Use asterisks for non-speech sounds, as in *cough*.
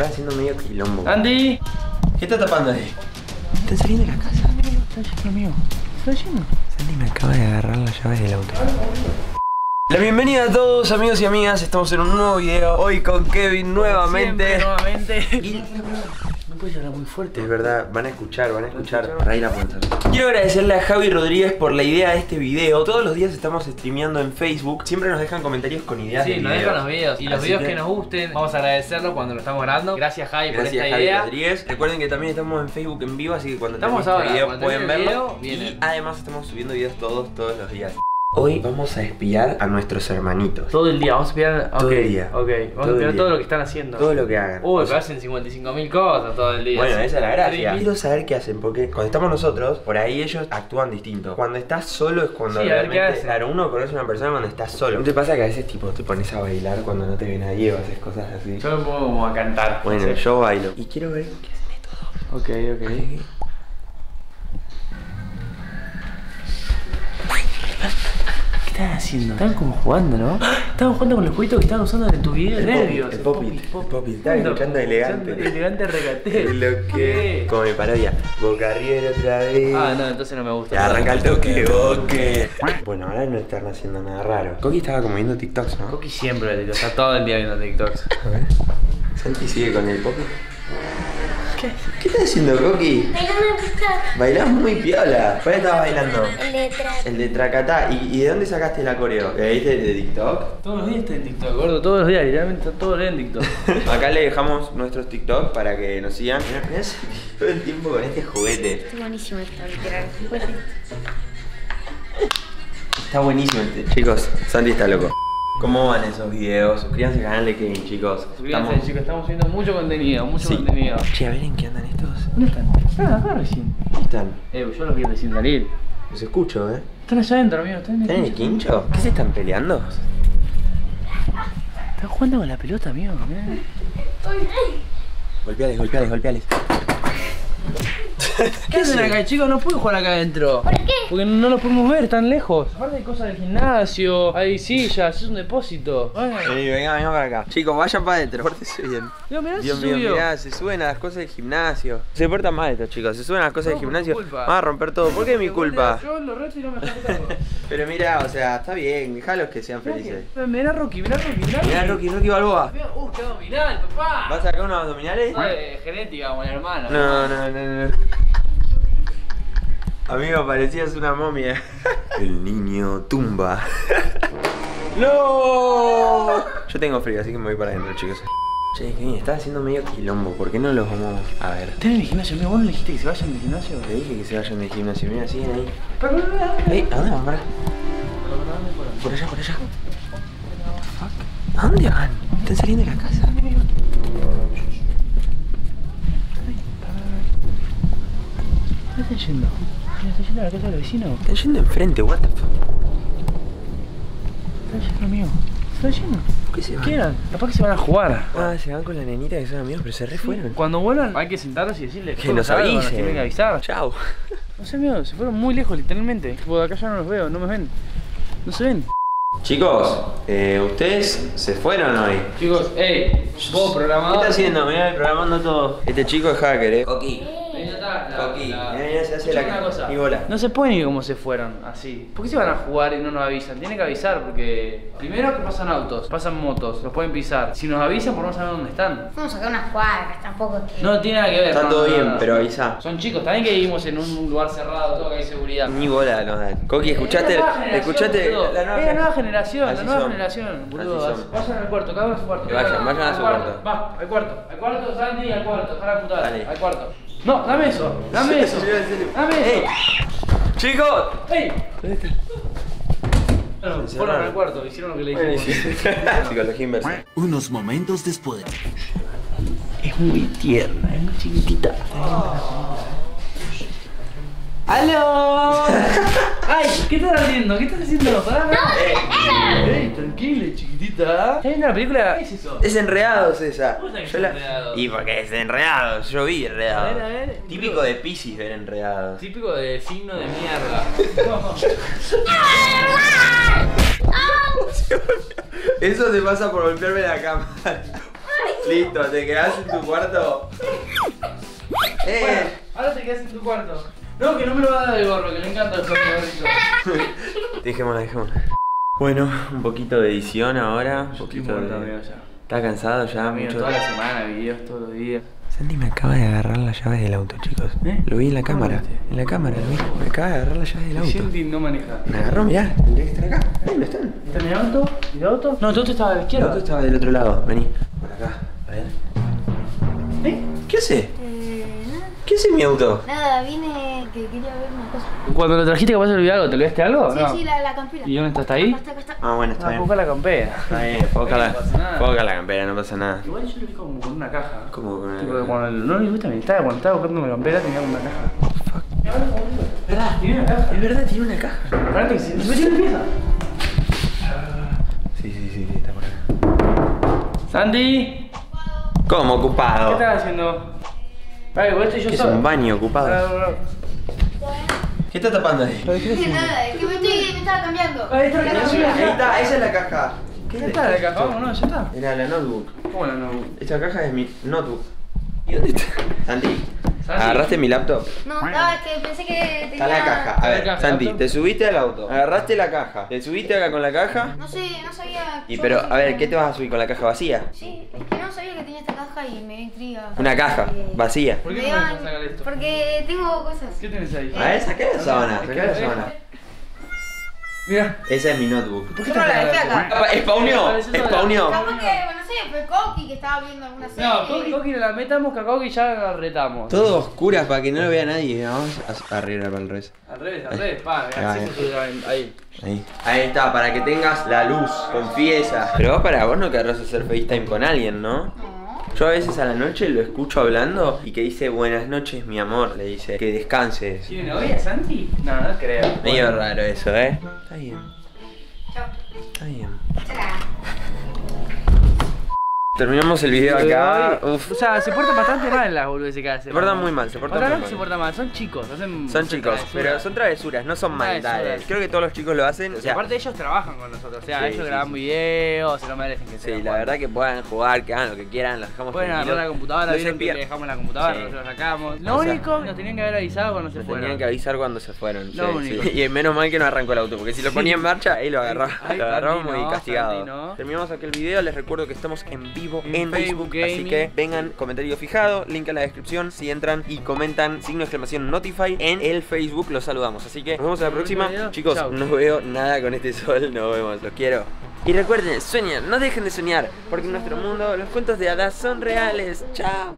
Está haciendo medio quilombo. Andy. ¿Qué está tapando ahí? Están saliendo de la casa. Está lleno, amigo. Está lleno. Sandy me acaba de agarrar las llaves del auto. La bienvenida a todos amigos y amigas, estamos en un nuevo video Hoy con Kevin nuevamente Siempre, nuevamente. Y- *laughs* No puedes hablar muy fuerte. Es verdad, van a escuchar, van a escuchar Raí la puerta. Quiero agradecerle a Javi Rodríguez por la idea de este video Todos los días estamos streameando en Facebook Siempre nos dejan comentarios con ideas Sí, de nos videos. dejan los videos. Y los Así videos que- que... nos gusten, vamos a agradecerlo cuando lo estamos grabando. Gracias, Javi, por Gracias esta Javi idea. Rodríguez. Recuerden que también estamos en Facebook en vivo, así que cuando Estamos este ahora, video cuando pueden verlo. video, y además estamos subiendo videos todos, todos los días. Hoy vamos a espiar a nuestros hermanitos. Todo el día, vamos a espiar. Todo el día. Ok, vamos Todo a espiar todo lo que están haciendo. Todo lo que hagan. Uy, pero hacen 55 mil cosas todo el día. Bueno, esa es la gracia. Quiero saber qué hacen, porque cuando estamos nosotros, por ahí ellos actúan distinto. Cuando estás solo es cuando Sí, realmente. Claro, uno conoce a una persona cuando estás solo. ¿No te pasa que a veces tipo te pones a bailar cuando no te ve nadie o haces cosas así? Yo me pongo como a cantar. Bueno, Sí. yo bailo. Y quiero ver qué hacen estos dos. Ok, ok. Están haciendo? Están como jugando, ¿no? *gasps* Estaban jugando con los jueguitos que estaban usando en tu video de nervios. el Popit, el Popit. Estaba escuchando elegante. Elegante regate. Lo que. Como mi parodia. Boca arriba otra vez. Ah, no, entonces no me gusta. Ya arranca el toque, boque. Bueno, ahora no están haciendo nada raro. Coqui estaba como viendo TikToks, ¿no? Coqui siempre está todo el día viendo TikToks. A ver. Santi sigue con el Poppy. ¿Qué? ¿Qué estás haciendo, Coqui? Bailás muy piola. ¿Cuál estabas bailando? El letra. El de Tracatá. ¿Y, y de dónde sacaste la coreo? ¿Que viste de TikTok? Todos los días está en TikTok, gordo, todos los días, literalmente está todo el día en TikTok. *laughs* Acá le dejamos nuestros TikTok para que nos sigan. Mirá, mirá todo el tiempo con este juguete. Es buenísimo esto, literal. Está buenísimo este. Chicos, Santi está loco. ¿Cómo van esos videos? Suscríbanse al canal de Kevin, chicos. Suscríbanse, Estamos- chicos, estamos subiendo mucho contenido, mucho Sí. contenido. Che, a ver en qué andan estos. ¿Dónde están? Ah, acá recién. ¿Dónde están? Eh, yo los vi recién salir. Los escucho, eh. Están allá adentro, amigo, están en ¿Están en el quincho? ¿Qué se están peleando? Están jugando con la pelota, amigo. mirá. Golpeales, golpeales, golpeales. ¿Qué *laughs* hacen acá, chicos? No pueden jugar acá adentro. ¿Por qué? Porque no los podemos ver, están lejos. Aparte hay cosas del gimnasio, hay sillas, es un depósito. Vení, venga, venga para acá. Chicos, vayan para adentro, pórtense bien. Dios, mirá, Dios se mío, subió. mirá, se suben a las cosas del gimnasio. Se portan mal estos chicos, se suben a las cosas No, del gimnasio. Van a romper todo. ¿Por qué es mi culpa? Yo lo reto y no me. *laughs* Pero mira, o sea, está bien, déjalos que sean felices. Mirá Rocky, mirá Rocky, mirá Mirá, Rocky, Rocky Balboa. Mirá, Uh, qué abdominal, papá. ¿Vas a sacar unos abdominales? Eh, genética como el hermano. No, no, no, no. Amigo, parecías una momia. *laughs* El niño tumba. *laughs* ¡No! Yo tengo frío, así que me voy para adentro, chicos. Che, Kevin, estás haciendo medio quilombo. ¿Por qué no los vamos a ver? ¿Están en el gimnasio, amigo? ¿Vos no le dijiste que se vayan del gimnasio? Te dije que se vayan del gimnasio. Mira, siguen ahí. Ey, ¿a dónde van? Para? Por allá, por allá. Fuck. ¿A dónde van? Están saliendo de la casa. ¿Dónde están yendo? ¿Están yendo a la casa del vecino? Están yendo enfrente, what the fuck. Están yendo, amigo. Están yendo. ¿Por qué se van? ¿Qué eran? Capaz que se van a jugar. Ah, se van con la nenita que son amigos, pero se re fueron. Cuando vuelvan hay que sentarnos y decirles Que nos avisen. tienen que avisar. Chao. No sé, amigo, se fueron muy lejos, literalmente. Tipo, de acá ya no los veo, no me ven. No se ven. Chicos, eh, ¿ustedes se fueron hoy? Chicos, ey, vos ¿Qué programador. está haciendo? Mirá, programando todo. Este chico es hacker, eh. Coqui. Ahí está, la- Coqui. la- Una cosa. mi bola. No se pueden ir como se fueron, así. ¿Por qué se van a jugar y no nos avisan? Tienen que avisar porque primero que pasan autos, pasan motos, los pueden pisar. Si nos avisan, por no saber dónde están. Vamos a sacar unas cuadras, tampoco es que. No tiene nada que ver. Está no, todo no, bien, no. pero avisa. Son chicos, también que vivimos en un lugar cerrado, todo que hay seguridad. Ni bola nos dan. Coqui, ¿escuchaste? Es la nueva generación, ¿Escuchaste la nueva Es la nueva generación, Así la nueva son. generación, boludo. Vayan al cuarto, cada uno a su cuarto. Que vayan, vayan a Al su cuarto. Va, al cuarto, al cuarto, Sandy, al cuarto, para la putada, al cuarto. No, dame eso, dame eso. Dame eso. ¡Chicos! ¡Ey! ¿Dónde está? Bueno, fueron al cuarto, hicieron lo que le dijimos. Psicología *laughs* inversa. Unos momentos después. Es muy tierna, es muy chiquitita. ¡Aló! *laughs* ¡Ay! ¿Qué estás haciendo? ¿Qué estás haciendo? Pará, pará. ¡Ey, tranquila, chiquitita! ¿Está viendo la película? ¿Qué es eso? Es enredados esa. ¿Cómo sabes que es la- Enredados? Y porque es enredados. Yo vi enredados. A ver, a ver. Típico de Pisces ver enredados. Típico de signo de mierda. *laughs* *laughs* Eso te pasa por golpearme la cámara. *laughs* Listo, te quedás en tu cuarto. Bueno, Eh. ahora te quedas en tu cuarto. No, que no me lo va a dar el gorro, que le encanta el gorrito. *laughs* Dejémosla, dejémosla. Bueno, un poquito de edición ahora. Un poquito muerto, de... amigo, ya. ¿Está cansado ya? Amigo, mucho? toda la semana, videos todos los días. Sandy me acaba de agarrar las llaves del auto, chicos. ¿Eh? Lo vi en la ¿Cómo cámara. viste? En la cámara, lo vi. Me acaba de agarrar las llaves del auto. Sandy no maneja. Me agarró, mirá. Tendría que estar acá. Ahí no están. ¿Está en el auto? ¿Y el auto? No, tu auto estaba a la El izquierda. auto estaba del otro lado. Vení. Por acá. A ver. ¿Eh? ¿Qué hace? Nada. ¿Qué hace mi auto? Nada, vine que quería ver una cosa. Cuando lo trajiste capaz de olvidar algo, ¿te olvidaste algo? Sí, no. sí, la, la campera. ¿Y dónde está? ¿Está ahí? Acá está, acá está. Ah, bueno, está Ah, bien. busca la campera. Está bien, *laughs* foca la, No pasa nada. foca la campera, no pasa nada. Igual yo lo vi como con una caja. ¿Cómo con una Tipo, caja? cuando no le gusta, me estaba, cuando estaba buscando una campera tenía como una caja. ¿Verdad? Tiene una caja. Es verdad, tiene una caja. Espérate, que se metió la pieza. Sí, sí, sí, sí, está por acá. Sandy, ¿Cómo ¿qué ocupado? estás haciendo? Vale, igual estoy yo Es solo. un baño ocupado. ¿Qué está tapando ahí? Nada, es que me, estoy, me estaba cambiando. Ahí está la caja. Ahí está, esa es la caja. Ya está la caja, vámonos, ya está. Era la notebook. ¿Cómo la no? Esta caja es mi notebook. ¿Y dónde está? Santi. ¿Agarraste mi laptop? No, no, es que pensé que tenía... Está la caja. A ver, caja, Santi, te subiste al auto, agarraste la caja, te subiste acá con la caja. No sé, no sabía... Y pero, a ver, ¿qué te vas a subir con la caja vacía? Sí, es que no sabía que tenía esta caja y me dio intriga. Una caja Eh, vacía. ¿Por qué me no me daban- dejas sacar esto? Porque tengo cosas. ¿Qué tenés ahí? A ver, saca la sábana, la sábana. Mira. Esa es mi notebook. ¿Por Yo no la dejé acá. Spawneó, spawneó. No sé, fue Coqui que estaba viendo alguna serie. No, Coqui, Coqui no la metamos, que a Coqui ya la retamos. Todo oscuras para que no lo vea nadie. Vamos a arreglar para el revés. Al revés, al revés, pa, Ahí ahí. ahí. Ahí. Ahí está, para que tengas la luz, confiesa. Pero vos para vos no querrás hacer FaceTime con alguien, ¿no? No. Yo a veces a la noche lo escucho hablando y que dice buenas noches mi amor, le dice que descanses. ¿Tiene novia, Santi? No, no creo. Medio Bueno. raro eso, ¿eh? Está bien, Chao. está bien. Chao. Terminamos el video acá. Uf. O sea, se portan bastante mal las boludeces que hacen. Se portan muy mal, se portan muy no mal. se portan mal, son chicos, hacen. Son chicos, travesuras. pero son travesuras, no son maldades. Creo que todos los chicos lo hacen. O Y sea, aparte ellos trabajan con nosotros, o sea, Sí, ellos sí, graban sí. videos, se lo merecen que sí, la verdad que puedan jugar, que hagan lo que quieran, los dejamos Pueden agarrar la computadora, vieron que le dejamos la computadora, nosotros la sacamos. Lo O sea- único, nos tenían que haber avisado cuando se Nos fueron. tenían que avisar cuando se fueron. Lo único. *laughs* Y menos mal que no arrancó el auto, porque si lo ponía en marcha, ahí lo agarraba. Ay, lo agarramos no, castigado. Terminamos aquel video, les recuerdo que estamos en vivo En en, Facebook Facebook, así que vengan, comentario fijado, link en la descripción. Si entran y comentan signo de exclamación Notify en el Facebook, los saludamos. Así que nos vemos en la próxima. Chicos, no veo nada con este sol, nos vemos, los quiero. Y recuerden, sueñen, no dejen de soñar, porque en nuestro mundo los cuentos de hadas son reales. Chao.